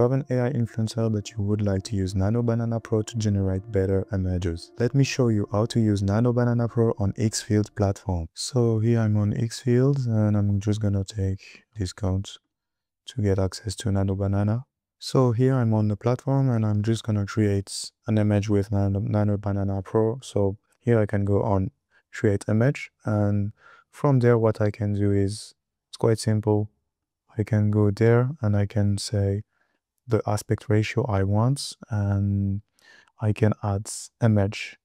have an AI influencer but you would like to use Nano Banana Pro to generate better images. Let me show you how to use Nano Banana Pro on Higgsfield platform. So here I'm on Higgsfield and I'm just gonna take discounts to get access to Nano Banana. So here I'm on the platform and I'm just gonna create an image with Nano, Nano Banana Pro. So here I can go on create image and from there what I can do is it's quite simple. I can go there and I can say the aspect ratio I want and I can add image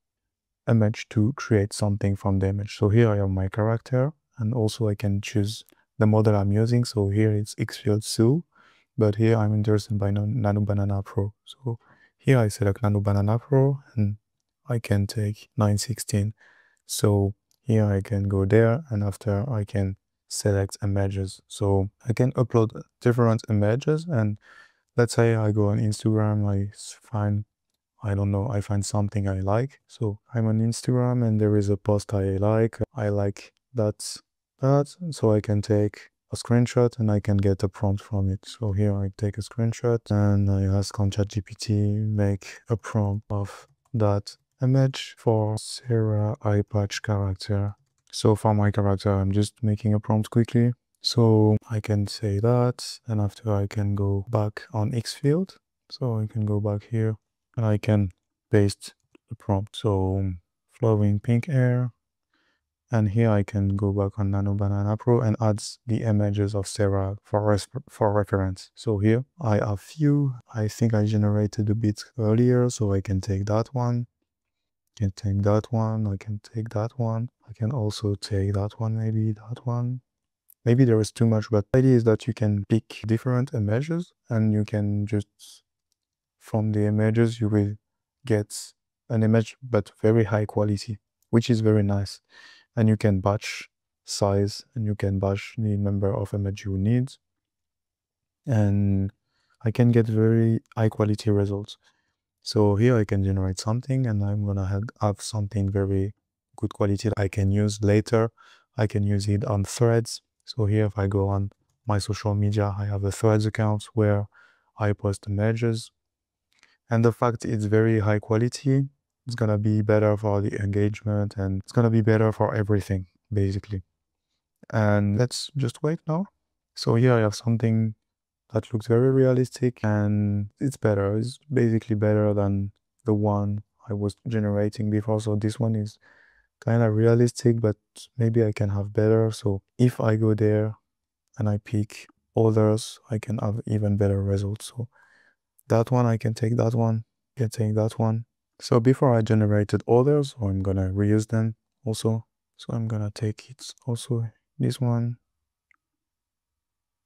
image to create something from the image. So here I have my character and also I can choose the model I'm using. So here it's Higgsfield Zoo, but here I'm interested by Nano Banana Pro. So here I select Nano Banana Pro and I can take 916. So here I can go there and after I can select images. So I can upload different images and let's say I go on Instagram, I find, I don't know, I find something I like. So I'm on Instagram and there is a post I like. I like that, that. So I can take a screenshot and I can get a prompt from it. So here I take a screenshot and I ask on ChatGPT make a prompt of that image for Sarah eye patch character. So for my character, I'm just making a prompt quickly. So I can say that and after I can go back on Higgsfield. So I can go back here and I can paste the prompt. So flowing pink air. And here I can go back on Nano Banana Pro and add the images of Sarah for, for reference. So here I have few. I think I generated a bit earlier, so I can take that one. I can take that one. I can take that one. I can also take that one, maybe that one. Maybe there is too much, but the idea is that you can pick different images and you can just, from the images, you will get an image, but very high quality, which is very nice. And you can batch size and you can batch the number of image you need. And I can get very high quality results. So here I can generate something and I'm gonna have, have something very good quality I can use later. I can use it on threads so here, if I go on my social media, I have a threads account where I post images. And the fact it's very high quality, it's gonna be better for the engagement and it's gonna be better for everything, basically. And let's just wait now. So here I have something that looks very realistic and it's better. It's basically better than the one I was generating before. So this one is kind of realistic, but maybe I can have better. So if I go there and I pick others, I can have even better results. So that one, I can take that one, I can take that one. So before I generated others, I'm gonna reuse them also. So I'm gonna take it also this one.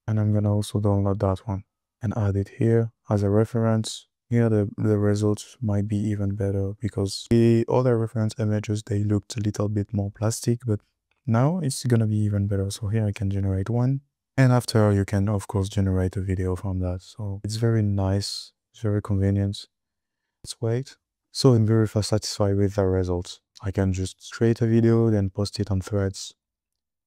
And I'm gonna also download that one and add it here as a reference here the, the results might be even better because the other reference images they looked a little bit more plastic but now it's gonna be even better. So here I can generate one. And after you can of course generate a video from that. So it's very nice it's very convenient. Let's wait. So I'm very satisfied with the results. I can just create a video then post it on threads.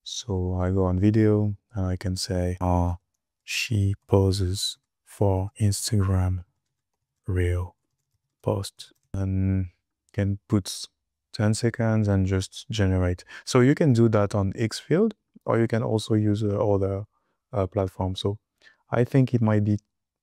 So I go on video and I can say ah she poses for Instagram real post and can put 10 seconds and just generate. So you can do that on Higgsfield or you can also use uh, other uh, platforms. So I think it might be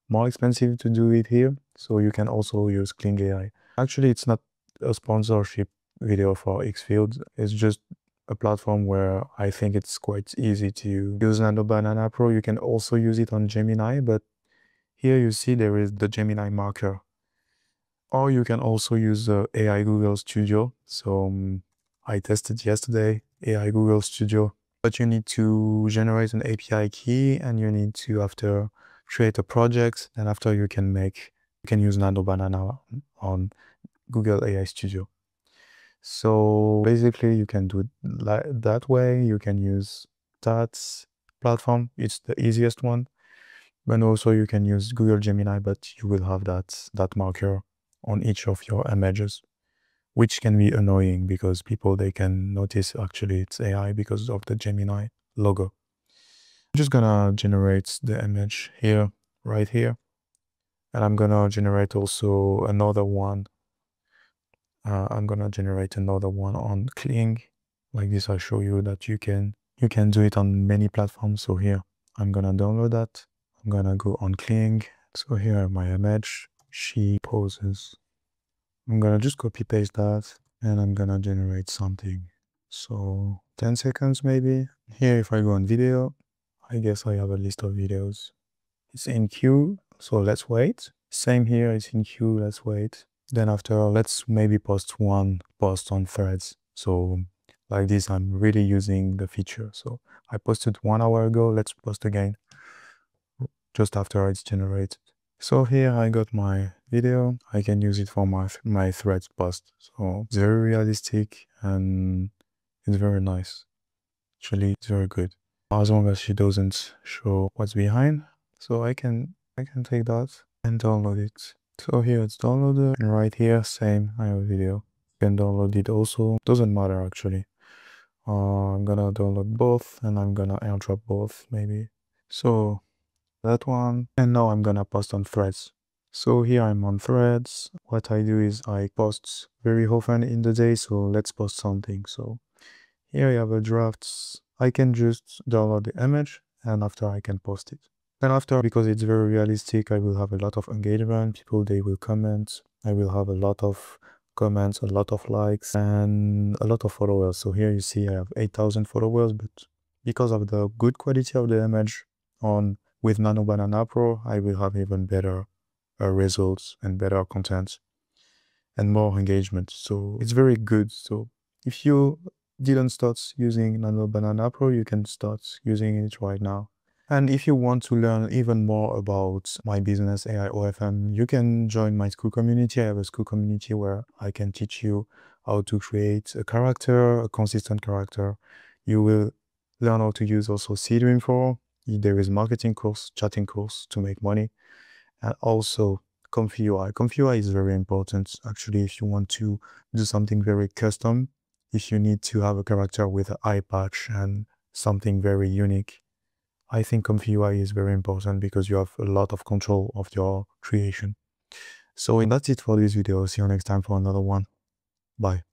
more expensive to do it here. So you can also use AI. Actually, it's not a sponsorship video for Higgsfield. It's just a platform where I think it's quite easy to use Nano Banana Pro. You can also use it on Gemini, but here you see there is the Gemini marker. Or you can also use AI Google Studio. So um, I tested yesterday AI Google Studio, but you need to generate an API key and you need to after create a project and after you can make, you can use Nano Banana on Google AI Studio. So basically you can do it that way. You can use that platform. It's the easiest one. But also you can use Google Gemini, but you will have that, that marker on each of your images, which can be annoying because people, they can notice actually it's AI because of the Gemini logo. I'm just gonna generate the image here, right here. And I'm gonna generate also another one. Uh, I'm gonna generate another one on Kling. Like this, I show you that you can you can do it on many platforms. So here, I'm gonna download that. I'm gonna go on Kling. So here my image, she poses. I'm gonna just copy paste that and I'm gonna generate something. So 10 seconds maybe. Here if I go on video, I guess I have a list of videos. It's in queue, so let's wait. Same here, it's in queue, let's wait. Then after, let's maybe post one post on threads. So like this, I'm really using the feature. So I posted one hour ago, let's post again just after it's generated. So here I got my video. I can use it for my, my threads post. So it's very realistic and it's very nice. Actually, it's very good. As long as she doesn't show what's behind. So I can, I can take that and download it. So here it's downloaded and right here, same, I have a video. You can download it also. Doesn't matter actually. Uh, I'm gonna download both and I'm gonna airdrop both maybe. So that one. And now I'm gonna post on threads. So here I'm on threads. What I do is I post very often in the day. So let's post something. So here I have a drafts. I can just download the image and after I can post it. And after, because it's very realistic, I will have a lot of engagement. People, they will comment. I will have a lot of comments, a lot of likes and a lot of followers. So here you see I have 8,000 followers, but because of the good quality of the image on with Nano Banana Pro, I will have even better uh, results and better content and more engagement. So it's very good. So if you didn't start using Nano Banana Pro, you can start using it right now. And if you want to learn even more about my business AI OFM, you can join my Skool community. I have a Skool community where I can teach you how to create a character, a consistent character. You will learn how to use also Seedinfo there is marketing course, chatting course to make money, and also Comfy UI. Comfy UI is very important actually if you want to do something very custom, if you need to have a character with an eye patch and something very unique. I think Comfy UI is very important because you have a lot of control of your creation. So that's it for this video. See you next time for another one. Bye.